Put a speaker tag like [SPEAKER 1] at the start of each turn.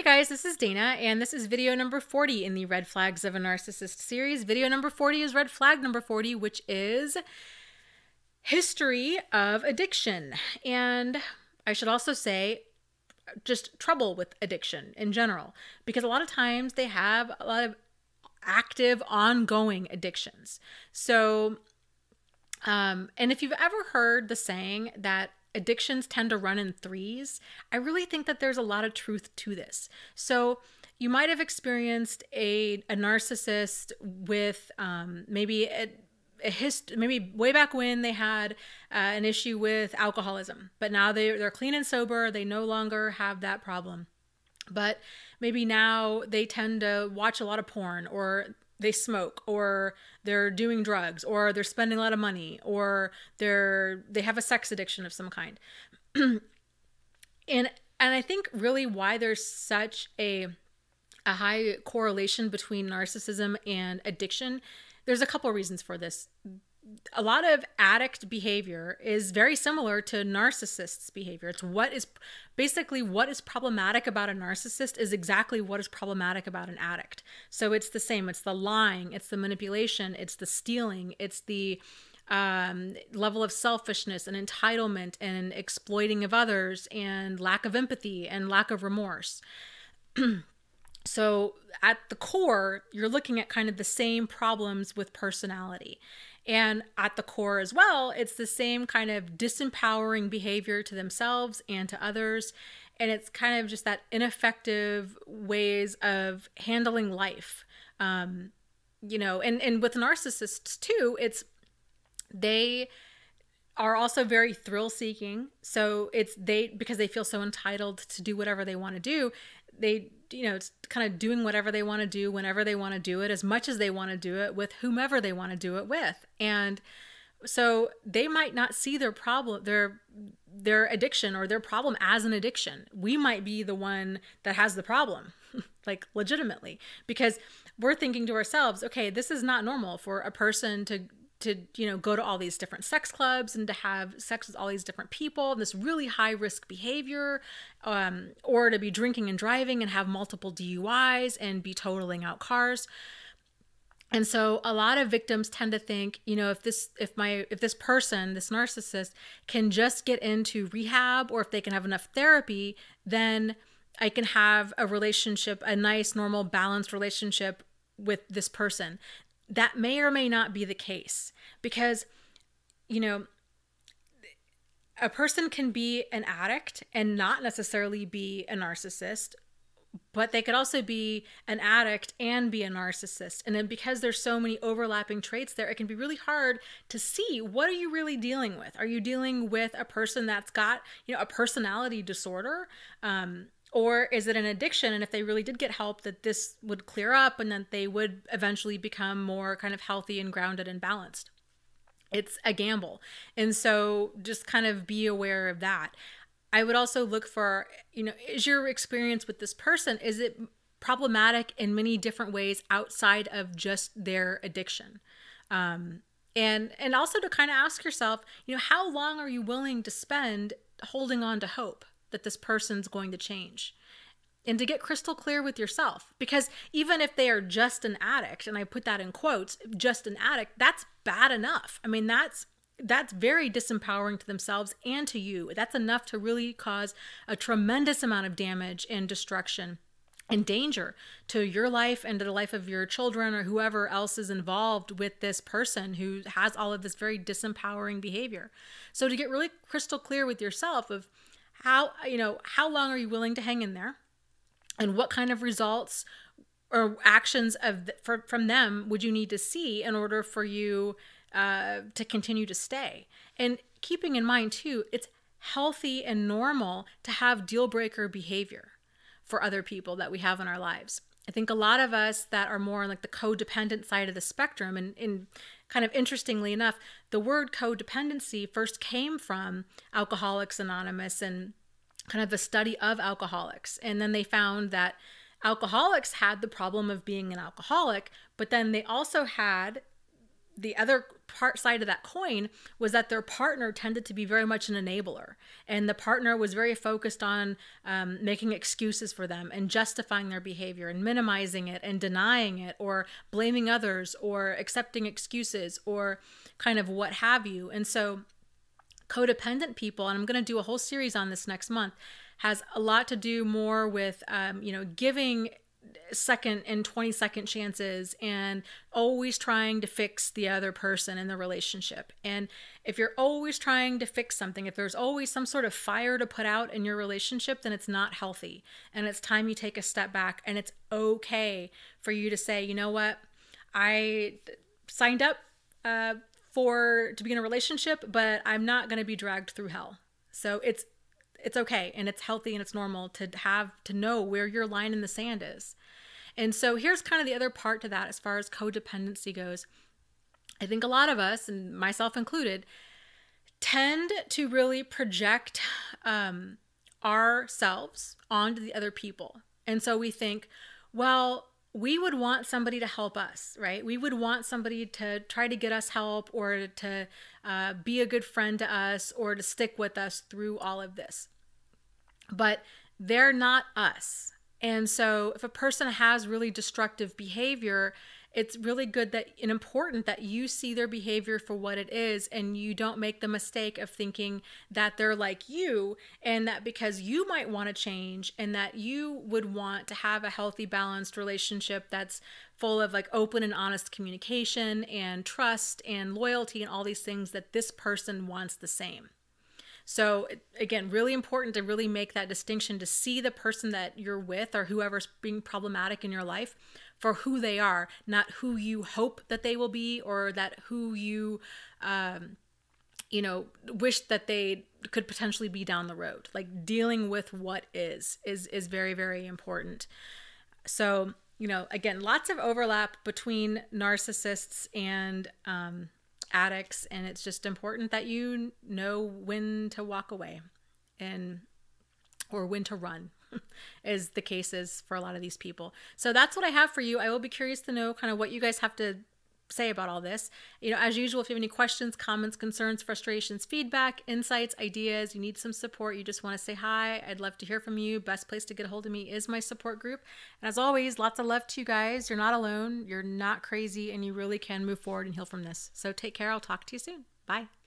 [SPEAKER 1] Hey guys, this is Dana, and this is video number 40 in the Red Flags of a Narcissist series. Video number 40 is red flag number 40, which is history of addiction. And I should also say, just trouble with addiction in general, because a lot of times they have a lot of active, ongoing addictions. So, um, and if you've ever heard the saying that addictions tend to run in threes, I really think that there's a lot of truth to this. So, you might have experienced a, a narcissist with um, maybe a, a hist- maybe way back when they had uh, an issue with alcoholism, but now they, they're clean and sober. They no longer have that problem. But maybe now they tend to watch a lot of porn or they smoke or they're doing drugs or they're spending a lot of money or they're they have a sex addiction of some kind. And and i think really why there's such a a high correlation between narcissism and addiction there's a couple reasons for this a lot of addict behavior is very similar to narcissists behavior. It's what is basically what is problematic about a narcissist is exactly what is problematic about an addict. So it's the same. It's the lying. It's the manipulation. It's the stealing. It's the um, level of selfishness and entitlement and exploiting of others and lack of empathy and lack of remorse. So at the core you're looking at kind of the same problems with personality and at the core as well, it's the same kind of disempowering behavior to themselves and to others. And it's kind of just that ineffective ways of handling life. Um, you know, and, and with narcissists too, it's they are also very thrill seeking. So it's they because they feel so entitled to do whatever they want to do, they you know it's kind of doing whatever they want to do whenever they want to do it as much as they want to do it with whomever they want to do it with. And so they might not see their problem their their addiction or their problem as an addiction. We might be the one that has the problem like legitimately because we're thinking to ourselves okay this is not normal for a person to to you know go to all these different sex clubs and to have sex with all these different people this really high risk behavior um, or to be drinking and driving and have multiple duis and be totaling out cars. And so a lot of victims tend to think you know if this if my if this person this narcissist can just get into rehab or if they can have enough therapy then i can have a relationship a nice normal balanced relationship with this person that may or may not be the case because, you know, a person can be an addict and not necessarily be a narcissist but they could also be an addict and be a narcissist. And then because there's so many overlapping traits there it can be really hard to see what are you really dealing with? Are you dealing with a person that's got you know a personality disorder? Um, or is it an addiction? And if they really did get help that this would clear up and that they would eventually become more kind of healthy and grounded and balanced. It's a gamble. And so just kind of be aware of that. I would also look for you know is your experience with this person is it problematic in many different ways outside of just their addiction? Um, and and also to kind of ask yourself you know how long are you willing to spend holding on to hope that this person's going to change and to get crystal clear with yourself. Because even if they are just an addict and i put that in quotes just an addict that's bad enough. I mean that's that's very disempowering to themselves and to you. That's enough to really cause a tremendous amount of damage and destruction and danger to your life and to the life of your children or whoever else is involved with this person who has all of this very disempowering behavior. So to get really crystal clear with yourself of how you know how long are you willing to hang in there? And what kind of results or actions of for, from them would you need to see in order for you uh, to continue to stay? And keeping in mind too it's healthy and normal to have deal breaker behavior for other people that we have in our lives. I think a lot of us that are more on like the codependent side of the spectrum and, and kind of interestingly enough, the word codependency first came from Alcoholics Anonymous and kind of the study of alcoholics. And then they found that alcoholics had the problem of being an alcoholic, but then they also had the other part side of that coin was that their partner tended to be very much an enabler. And the partner was very focused on um, making excuses for them and justifying their behavior and minimizing it and denying it or blaming others or accepting excuses or kind of what have you. And so codependent people and i'm going to do a whole series on this next month has a lot to do more with um, you know giving second and 20 second chances and always trying to fix the other person in the relationship. And if you're always trying to fix something, if there's always some sort of fire to put out in your relationship, then it's not healthy. And it's time you take a step back and it's okay for you to say, you know what? I signed up uh, for to be in a relationship, but I'm not going to be dragged through hell. So it's it's okay and it's healthy and it's normal to have to know where your line in the sand is. And so here's kind of the other part to that as far as codependency goes. I think a lot of us, and myself included, tend to really project um, ourselves onto the other people. And so we think, well, we would want somebody to help us, right? We would want somebody to try to get us help or to uh, be a good friend to us or to stick with us through all of this. But they're not us. And so if a person has really destructive behavior, it's really good that and important that you see their behavior for what it is and you don't make the mistake of thinking that they're like you and that because you might want to change and that you would want to have a healthy balanced relationship that's full of like open and honest communication and trust and loyalty and all these things that this person wants the same. So, again, really important to really make that distinction to see the person that you're with or whoever's being problematic in your life for who they are, not who you hope that they will be or that who you, um, you know, wish that they could potentially be down the road. Like dealing with what is is is very very important. So you know, again, lots of overlap between narcissists and um, addicts, and it's just important that you know when to walk away and or when to run is the cases for a lot of these people. So that's what I have for you. I will be curious to know kind of what you guys have to say about all this. You know, as usual, if you have any questions, comments, concerns, frustrations, feedback, insights, ideas, you need some support, you just want to say hi, I'd love to hear from you. Best place to get a hold of me is my support group. And as always, lots of love to you guys. You're not alone, you're not crazy, and you really can move forward and heal from this. So take care. I'll talk to you soon. Bye.